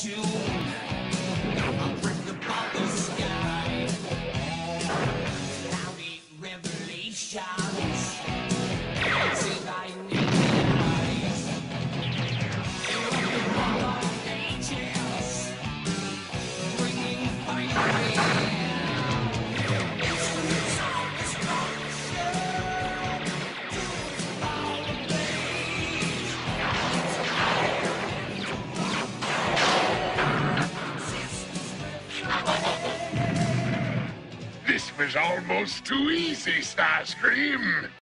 fortune. This was almost too easy, Starscream.